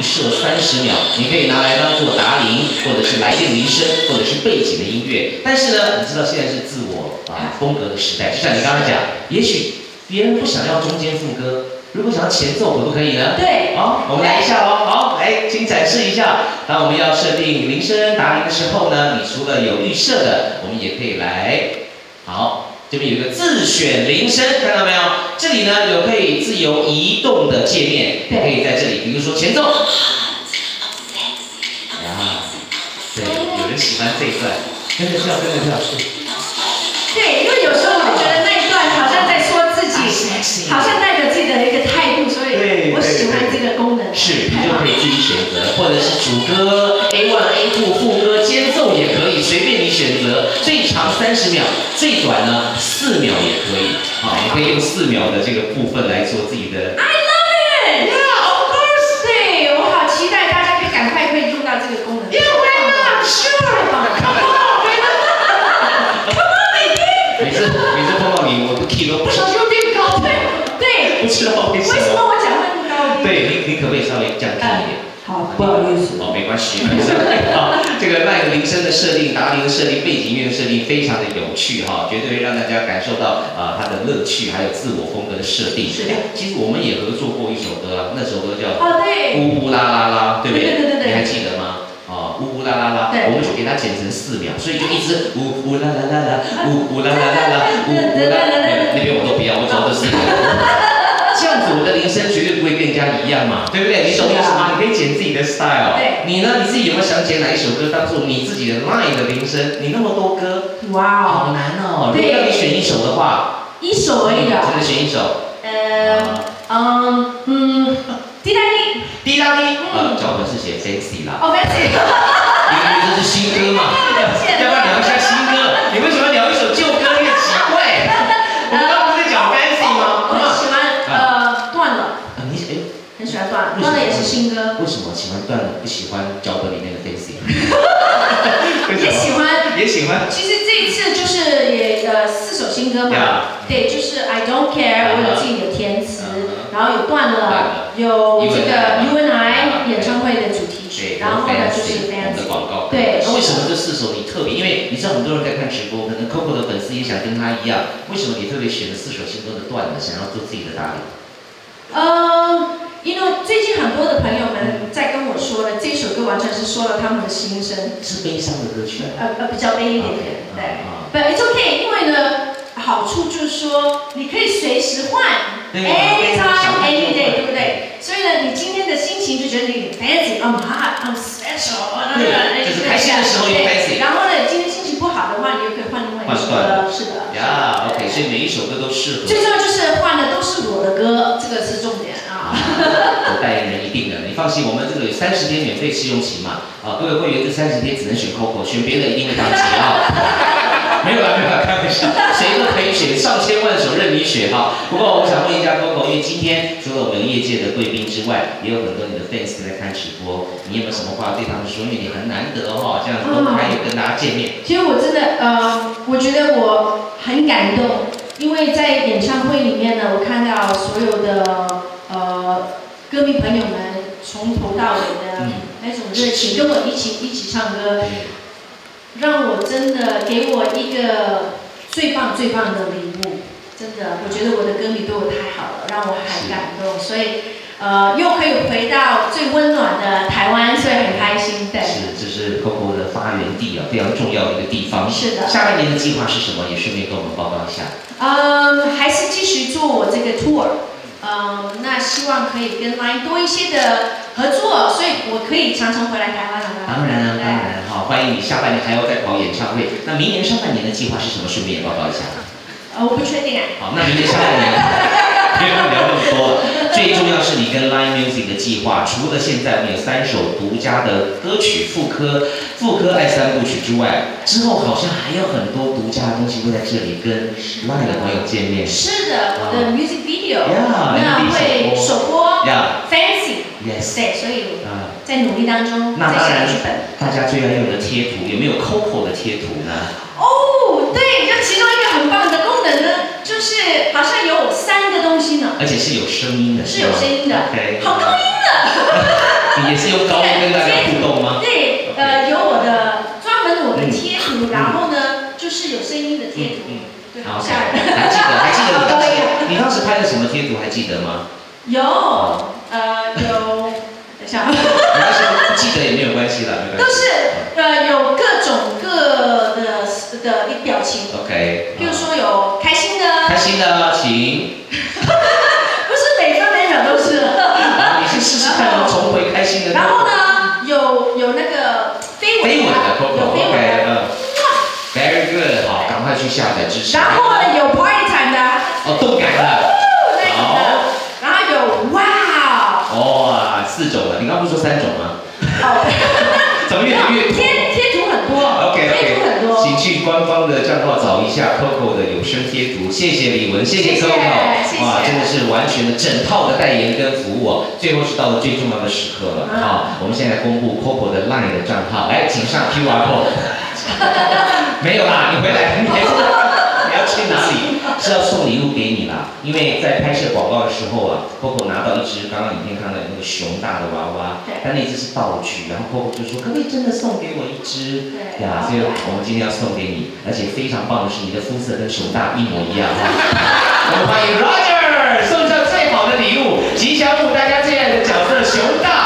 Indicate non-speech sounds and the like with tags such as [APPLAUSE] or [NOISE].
预设三十秒，你可以拿来当做答铃，或者是来电铃声，或者是背景的音乐。但是呢，你知道现在是自我啊风格的时代，就像你刚刚讲，也许别人不想要中间副歌，如果想要前奏，可不可以呢？对，好，我们来一下哦。好，来，请展示一下。当我们要设定铃声答铃的时候呢，你除了有预设的，我们也可以来。好，这边有个自选铃声，看到没有？这里呢有可以自由移动的界面，可以在这里，比如说前奏。啊，对，有人喜欢这一段，跟着跳，跟着跳。对，因为有时候我觉得那一段好像在说自己，好像带着自己的一个态度，所以我喜欢这个功能。是，你就可以自己选择，或者是主歌 A one A two 副歌间奏也可以，随便你选择。最长三十秒，最短呢四秒也可以。好，你可以用四秒的这个部分来做自己的。I love it. Yeah, of course. 对，我好期待大家可以赶快可以用到这个功能。Yeah, why not? Sure. 每次每次碰到你，我的 key 都不小心变高。对对，[LAUGHS] 不知道为什么。为什么我讲话那么高？对，你你可不可以稍微降低一点？好，不好意思。哦，没关系，没事。好，这个麦克铃声的设定、达铃的设定、背景音乐的设定，非常的有趣哈，绝对会让大家感受到啊它的乐趣，还有自我风格的设定。是的。其实我们也合作过一首歌，啊那首歌叫哦对，呜呜啦啦啦，对不对？对对对对。你还记得吗？呜呜啦啦啦，我们就给它剪成四秒，所以就一直呜呜啦啦啦啦，呜呜啦啦啦啦，[LAUGHS] 呜呜啦。那边我都不要，我找的是这样子，我的铃声绝对不会跟人家一样嘛，对不对？你懂意思吗？你可以剪自己的 style。对。你呢？你自己有没有想剪哪一首歌当做你自己的 line 的铃声？你那么多歌，哇好难哦。如果让你选一首的话，一首而已啊。真的选一首。呃，嗯嗯，[LAUGHS] 滴答滴。滴答滴。呃，脚本是写 fancy 啦。哦，fancy。[LAUGHS] 因为这是新歌嘛，[LAUGHS] 要不要聊一下新歌？你为什么聊一首旧歌？越奇怪。我们刚不是讲 fancy 吗？我喜欢呃断了。你哎，很喜欢断了，断了也是新歌。为什么喜欢断了？不喜欢脚本里面的 fancy？[LAUGHS] 也喜欢，也喜欢。其实这一次就是也呃四首新歌嘛，对，就是 I don't care，我有自己的填词，然后有断了，有这个 You and I 演唱会的主题曲。然后呢，就是这样子。对。那为什么这四首你特别？因为你知道很多人在看直播，可能 Coco 的粉丝也想跟他一样。为什么你特别选了四首新歌的段了，想要做自己的打理？呃，因为最近很多的朋友们在跟我说了，这首歌完全是说了他们的心声。是悲伤的歌曲。呃呃，比较悲一点点，对。But it's okay，因为呢，好处就是说你可以随时换。Anytime, any day，对不对？所以呢，你今天的心情就觉得你 fancy，I'm hot，I'm special，对，就是开心的时候用 fancy。然后呢，今天心情不好的话，你又可以换另外一首歌，是的。呀，OK，所以每一首歌都适合。最重要就是换的都是我的歌，这个是重点啊。我代言人一定的，你放心，我们这个有三十天免费试用期嘛。啊，各位会员这三十天只能选 Coco，选别的一定会当机啊。没有啦，没有啦，开玩笑，谁都可以选，上千万首任你选哈。不过我想问一下 Coco，因为今天除了我们业界的贵宾之外，也有很多你的 fans 在看直播，你有没有什么话对他们说？因为你很难得哈，这样公开有跟大家见面。其实我真的呃，我觉得我很感动，因为在演唱会里面呢，我看到所有的呃歌迷朋友们从头到尾的那种热情，跟我一起一起唱歌。让我真的给我一个最棒最棒的礼物，真的，我觉得我的歌迷对我太好了，让我很感动，所以呃又可以回到最温暖的台湾，所以很开心。对，是，这是 Coco 的发源地啊，非常重要的一个地方。是的。下半年的计划是什么？也顺便跟我们报告一下。嗯，还是继续做我这个 tour。嗯，那希望可以跟 LINE 多一些的合作，所以我可以常常回来台湾了。当然了，当然好，欢迎你下半年还要再跑演唱会。那明年上半年的计划是什么？顺便也报告一下。呃，我不确定啊。好，那明年下半年。[LAUGHS] 不用聊那么多，最重要是你跟 Line Music 的计划。除了现在我们有三首独家的歌曲副科副科爱三部曲之外，之后好像还有很多独家的东西会在这里跟 Line 的朋友见面。是的，我的 music video，那会首播，Fancy，Yes，对，所以在努力当中。那当然，大家最爱用的贴图有没有 Coco 的贴图呢？哦，对，就其中一个很棒的功能呢。就是好像有三个东西呢，而且是有声音的，是有声音的，对，好高音的。[LAUGHS] 也是用高音跟大家互动吗？对，呃，有我的专门我的贴图，然后呢，就是有声音的贴图。对，好吓人。还记得？还记得你当时 [LAUGHS] 你当时拍的什么贴图？还记得吗？有，呃，有，等一下。没关系，不记得也没有关系了，没关系。都是呃，有各种各的的一表情。OK。比如说有开心的。开心的，请。[LAUGHS] 不是每分每秒都是。你去试试看，重回开心的。然后呢，有有那个飞吻的，有飞吻的，嗯。Very good，好，赶快去下载支持。然后去官方的账号找一下 Coco 的有声贴图。谢谢李文，谢谢 Coco，哇，真的是完全的整套的代言跟服务哦。最后是到了最重要的时刻了啊！我们现在公布 Coco 的 Line 的账号，来，请上 QR code。[LAUGHS] 没有啦，你回来？是要送礼物给你啦，因为在拍摄广告的时候啊，Coco 拿到一只刚刚影片看到那个熊大的娃娃，但那只是道具，然后 Coco 就说可不可以真的送给我一只？对呀，所以我们今天要送给你，而且非常棒的是你的肤色跟熊大一模一样哈。[LAUGHS] 我们欢迎 Roger 送上最好的礼物，吉祥物大家最爱的角色熊大。